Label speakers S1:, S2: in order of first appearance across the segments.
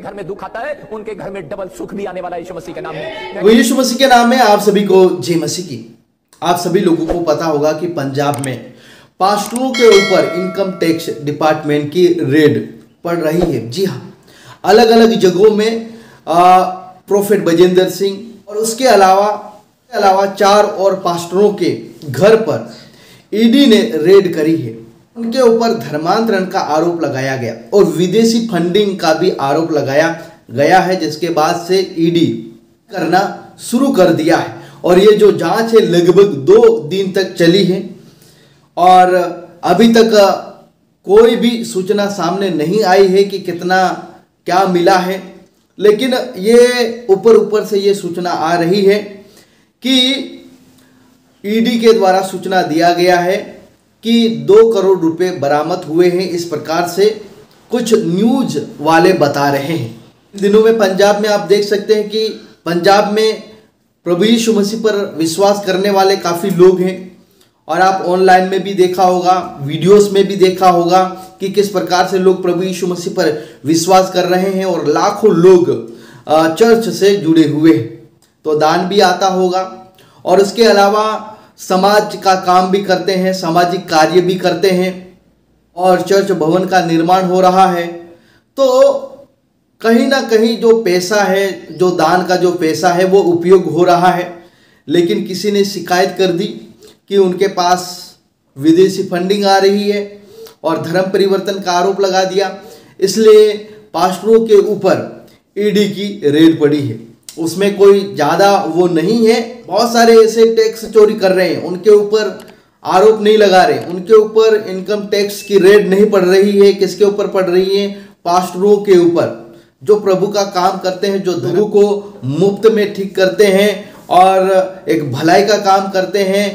S1: घर में दुख आता है, उनके घर में डबल सुख भी आने वाला यीशु मसीह के नाम में।
S2: वो यीशु मसीह के नाम में आप सभी को जय मसीह की। आप सभी लोगों को पता होगा कि पंजाब में पास्टरों के ऊपर इनकम टैक्स डिपार्टमेंट की रेड पड़ रही है। जी हाँ अलग अलग जगहों में प्रोफेट बजेंद्र सिंह और उसके अलावा के अलावा चार और पास्टरों के घर पर ईडी ने रेड करी है। उनके ऊपर धर्मांतरण का आरोप लगाया गया और विदेशी फंडिंग का भी आरोप लगाया गया है, जिसके बाद से ईडी करना शुरू कर दिया है। और ये जो जाँच है, लगभग दो दिन तक चली है। और अभी तक कोई भी सूचना सामने नहीं आई है कि कितना क्या मिला है, लेकिन ये ऊपर ऊपर से ये सूचना आ रही है कि ईडी के द्वारा सूचना दिया गया है कि दो करोड़ रुपए बरामद हुए हैं इस प्रकार से कुछ न्यूज़ वाले बता रहे हैं। दिनों में पंजाब में आप देख सकते हैं कि पंजाब में प्रभु यीशु मसीह पर विश्वास करने वाले काफ़ी लोग हैं और आप ऑनलाइन में भी देखा होगा, वीडियोस में भी देखा होगा कि किस प्रकार से लोग प्रभु यीशु मसीह पर विश्वास कर रहे हैं और लाखों लोग चर्च से जुड़े हुए हैं। तो दान भी आता होगा और उसके अलावा समाज का काम भी करते हैं, सामाजिक कार्य भी करते हैं और चर्च भवन का निर्माण हो रहा है। तो कहीं ना कहीं जो पैसा है, जो दान का जो पैसा है, वो उपयोग हो रहा है। लेकिन किसी ने शिकायत कर दी कि उनके पास विदेशी फंडिंग आ रही है और धर्म परिवर्तन का आरोप लगा दिया। इसलिए पास्टरों के ऊपर ईडी की रेड पड़ी है। उसमें कोई ज़्यादा वो नहीं है। बहुत सारे ऐसे टैक्स चोरी कर रहे हैं। उनके ऊपर आरोप नहीं लगा रहे। उनके ऊपर इनकम टैक्स की रेड नहीं पड़ रही है। किसके ऊपर पड़ रही है? पास्टरों के ऊपर। जो प्रभु का काम करते हैं, जो धर्म को मुफ़्त में ठीक करते हैं और एक भलाई का काम करते हैं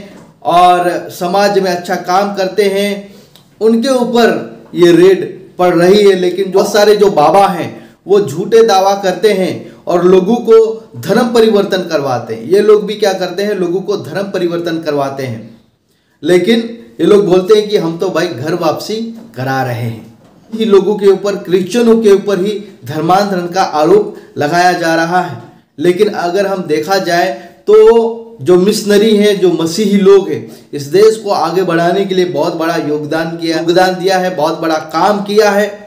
S2: और समाज में अच्छा काम करते हैं, उनके ऊपर ये रेड पड़ रही है। लेकिन बहुत सारे जो बाबा हैं वो झूठे दावा करते हैं और लोगों को धर्म परिवर्तन करवाते हैं। ये लोग भी क्या करते हैं? लोगों को धर्म परिवर्तन करवाते हैं। लेकिन ये लोग बोलते हैं कि हम तो भाई घर वापसी करा रहे हैं। ही लोगों के ऊपर, क्रिश्चियनों के ऊपर ही धर्मांतरण का आरोप लगाया जा रहा है। लेकिन अगर हम देखा जाए तो जो मिशनरी हैं, जो मसीही लोग हैं, इस देश को आगे बढ़ाने के लिए बहुत बड़ा योगदान किया, योगदान दिया है, बहुत बड़ा काम किया है।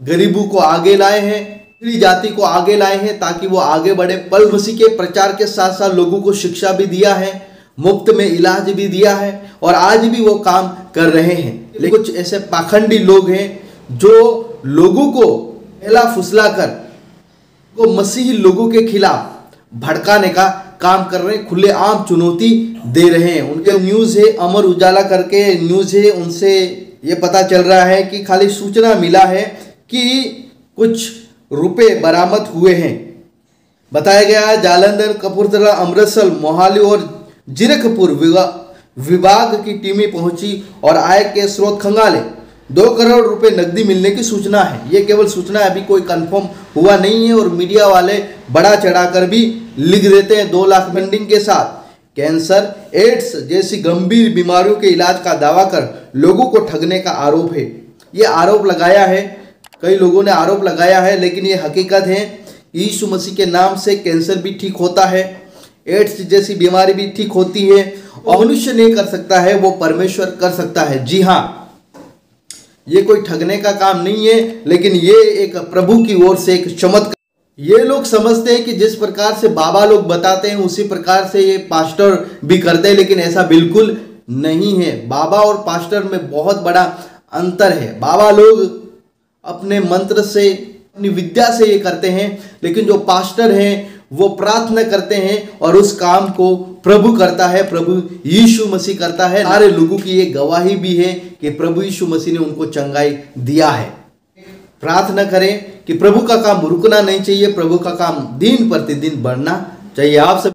S2: गरीबों को आगे लाए हैं पिछड़ी जाति को आगे लाए हैं ताकि वो आगे बढ़े। पल मसीह के प्रचार के साथ साथ लोगों को शिक्षा भी दिया है, मुफ़्त में इलाज भी दिया है और आज भी वो काम कर रहे हैं। लेकिन कुछ ऐसे पाखंडी लोग हैं जो लोगों को पहला फुसला कर को मसीही लोगों के खिलाफ भड़काने का काम कर रहे हैं खुले आम चुनौती दे रहे हैं। उनके न्यूज़ है, अमर उजाला करके न्यूज़ है, उनसे ये पता चल रहा है कि खाली सूचना मिला है कि कुछ रुपए बरामद हुए हैं। बताया गया है, जालंधर, कपूरथला, अमृतसर, मोहाली और जीरकपुर विभाग की टीमें पहुँची और आय के स्रोत खंगाले। दो करोड़ रुपए नकदी मिलने की सूचना है। ये केवल सूचना है, अभी कोई कंफर्म हुआ नहीं है और मीडिया वाले बड़ा चढ़ाकर भी लिख देते हैं दो लाख फंडिंग के साथ। कैंसर, एड्स जैसी गंभीर बीमारियों के इलाज का दावा कर लोगों को ठगने का आरोप है। ये आरोप लगाया है कई लोगों ने आरोप लगाया है, लेकिन ये हकीकत है यीशु मसीह के नाम से कैंसर भी ठीक होता है, एड्स जैसी बीमारी भी ठीक होती है, और मनुष्य नहीं कर सकता है, वो परमेश्वर कर सकता है। जी हाँ ये कोई ठगने का काम नहीं है, लेकिन ये एक प्रभु की ओर से एक चमत्कार। ये लोग समझते हैं कि जिस प्रकार से बाबा लोग बताते हैं, उसी प्रकार से ये पास्टर भी करते हैं, लेकिन ऐसा बिल्कुल नहीं है। बाबा और पास्टर में बहुत बड़ा अंतर है। बाबा लोग अपने मंत्र से, अपनी विद्या से ये करते हैं, लेकिन जो पास्टर हैं, वो प्रार्थना करते हैं और उस काम को प्रभु करता है, प्रभु यीशु मसीह करता है। सारे लोगों की ये गवाही भी है कि प्रभु यीशु मसीह ने उनको चंगाई दिया है। प्रार्थना करें कि प्रभु का काम रुकना नहीं चाहिए, प्रभु का काम दिन प्रतिदिन बढ़ना चाहिए। आप सब